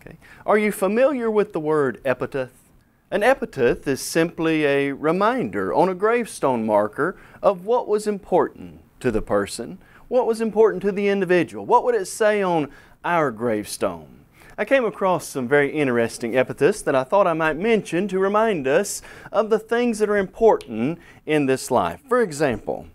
Okay. Are you familiar with the word epitaph? An epitaph is simply a reminder on a gravestone marker of what was important to the person, what was important to the individual. What would it say on our gravestone? I came across some very interesting epitaphs that I thought I might mention to remind us of the things that are important in this life. For example,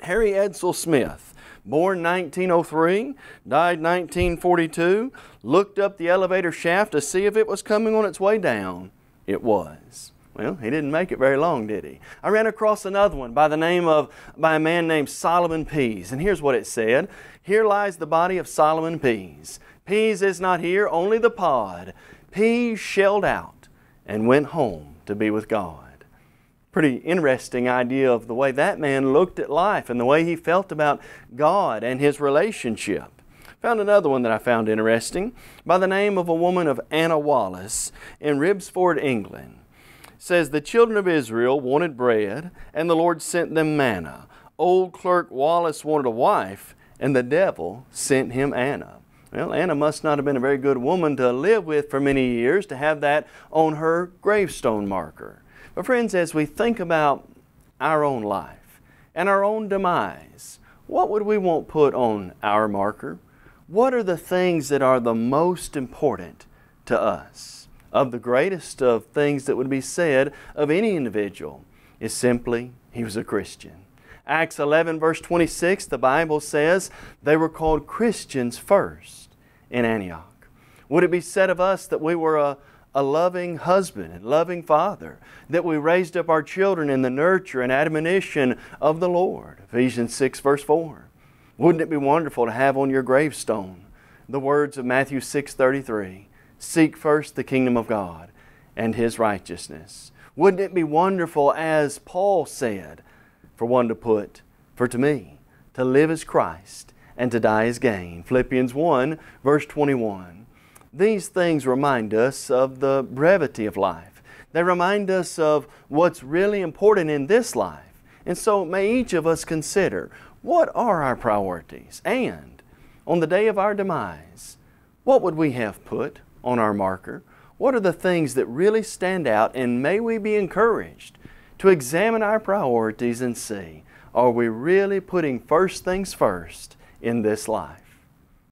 Harry Edsel Smith, born 1903, died 1942, looked up the elevator shaft to see if it was coming on its way down it was. Well, he didn't make it very long, did he? I ran across another one by the name of, by a man named Solomon Pease. And here's what it said. Here lies the body of Solomon Pease. Pease is not here, only the pod. Pease shelled out and went home to be with God. Pretty interesting idea of the way that man looked at life and the way he felt about God and his relationship. Found another one that I found interesting by the name of a woman of Anna Wallace in Ribbesford, England. It says the children of Israel wanted bread, and the Lord sent them manna. Old clerk Wallace wanted a wife, and the devil sent him Anna. Well, Anna must not have been a very good woman to live with for many years to have that on her gravestone marker. But, friends, as we think about our own life and our own demise, what would we want put on our marker? what are the things that are the most important to us? Of the greatest of things that would be said of any individual is simply he was a Christian. Acts 11, verse 26, the Bible says they were called Christians first in Antioch. Would it be said of us that we were a, a loving husband and loving father, that we raised up our children in the nurture and admonition of the Lord? Ephesians 6, verse 4. Wouldn't it be wonderful to have on your gravestone the words of Matthew 6:33, "Seek first the kingdom of God and his righteousness." Wouldn't it be wonderful as Paul said, for one to put, for to me to live as Christ and to die as gain. Philippians 1 verse 21. These things remind us of the brevity of life. They remind us of what's really important in this life. And so may each of us consider what are our priorities? And on the day of our demise, what would we have put on our marker? What are the things that really stand out? And may we be encouraged to examine our priorities and see are we really putting first things first in this life?